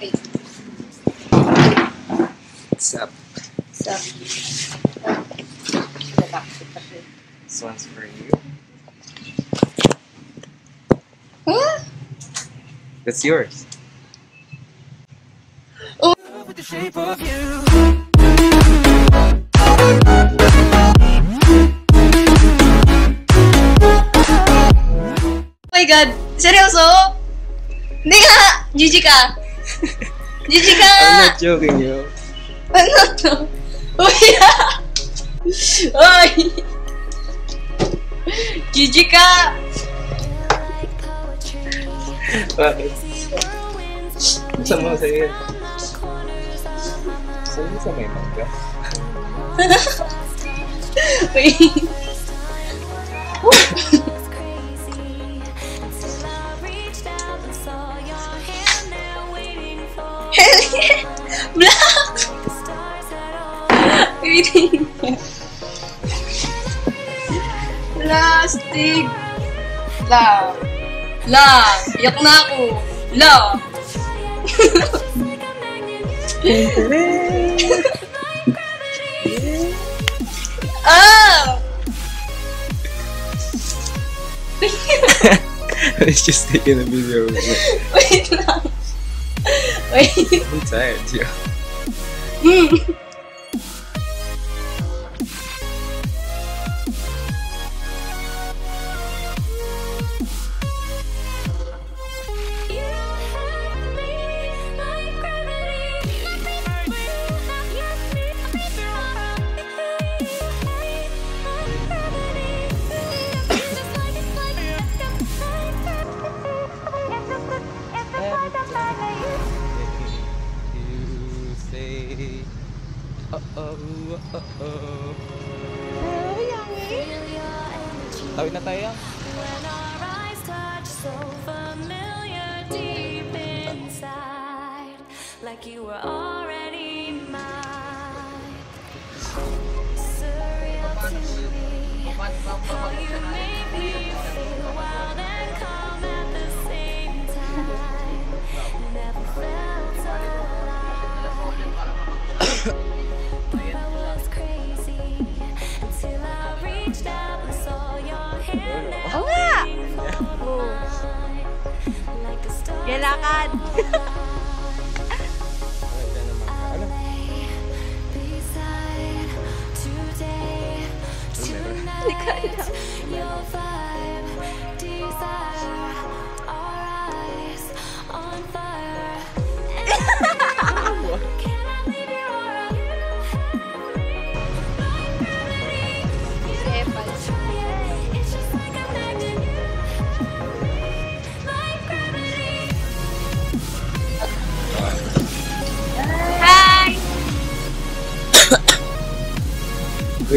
Wait. What's up? So, This one's for you. huh? That's yours. with the shape of you. Oh my god! Seryoso? Hindi nga! Ka! Jijik kak. I'm not joking yo. I'm not joking. Oh yeah. Oi. iya. Jijik sama saya. Saya sama emang kak. Wih. Waiting. Plastic! La! La! Iyak na ako! La! ah! I was just taking a video. Wait lang. Wait. I'm tired, yo. Hmm. Oh, oh. Na tayo. When our eyes touch so familiar deep inside, like you were already mine. Surreal to me, how you make me feel wild and a star. Galakad! Ganda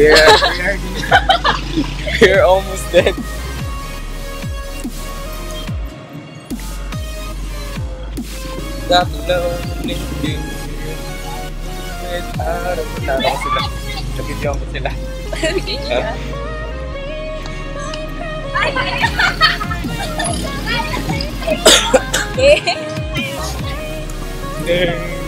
We're, we're, we're almost dead. That lonely feeling without ko sila. Nabigyan ko sila. Ha? Bakit?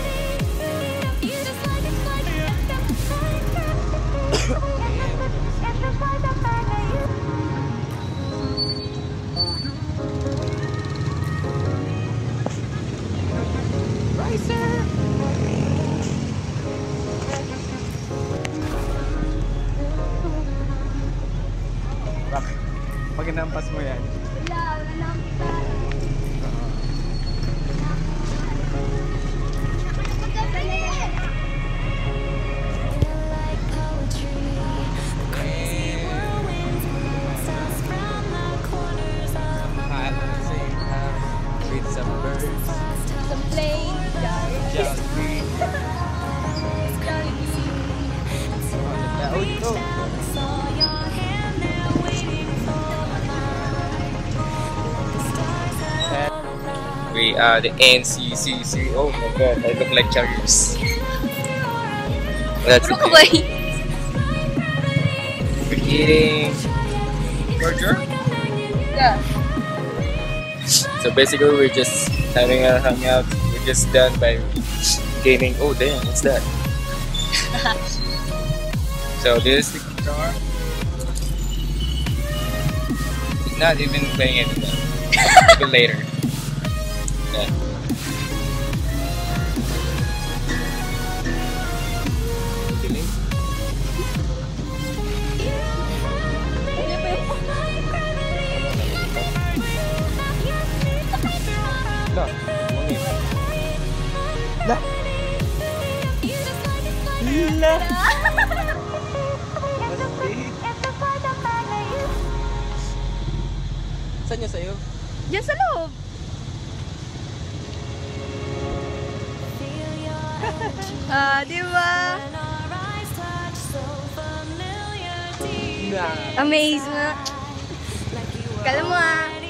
Birds, Some plane, just me. Yeah, oh, And we are the NCCC. Oh my god, I look like Chargers. That's Ano the? We're eating burger. Yeah. So basically, we're just having a hangout. We're just done by gaming. Oh damn, what's that? so this is the guitar. He's not even playing anything. Maybe later. that. Dilim. Lah, mangit. Lah. Lah. Saan niya sa'yo? Diyan sa loob. Ah, di ba? Amaze nga. Kala mo ah.